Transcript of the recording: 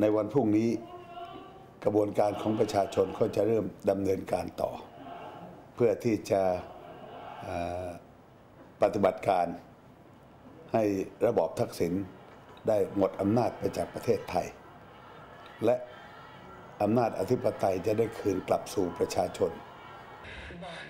ในวันพรุ่งนี้กระบวนการของประชาชนก็จะเริ่มดำเนินการต่อ เพื่อที่จะปฏิบัติการให้ระบอบทักษิณได้หมดอำนาจไปจากประเทศไทย และอำนาจอธิปไตยจะได้คืนกลับสู่ประชาชนบ้าน